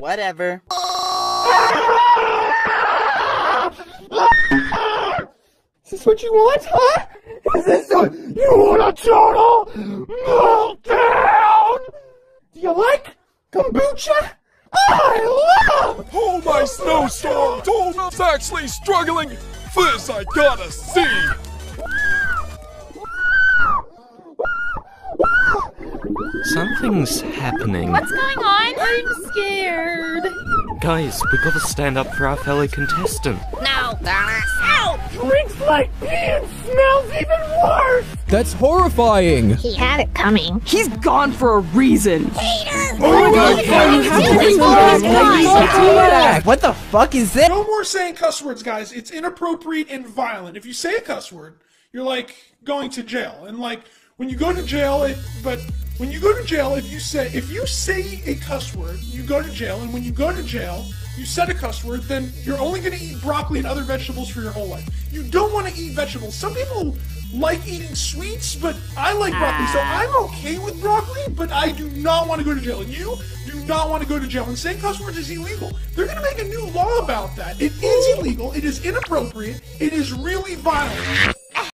Whatever. Is this what you want, huh? Is this what you want a total meltdown? Do you like kombucha? I love Oh, my snowstorm! Toad's actually struggling! This I gotta see! Something's happening. What's going on? I'm scared. Guys, we gotta stand up for our fellow contestant. No. Ow! drinks like pee and smells even worse. That's horrifying. He had it coming. He's gone for a reason. Oh my God. What the fuck is this? No more saying cuss words, guys. It's inappropriate and violent. If you say a cuss word, you're like going to jail. And like when you go to jail, it but when you go to jail, if you say if you say a cuss word, you go to jail. And when you go to jail, you said a cuss word, then you're only going to eat broccoli and other vegetables for your whole life. You don't want to eat vegetables. Some people like eating sweets, but I like broccoli, so ah. I'm okay with broccoli, but I do not want to go to jail. And you do not want to go to jail. And saying cuss words is illegal. They're going to make a new law about that. It is illegal. It is inappropriate. It is really violent.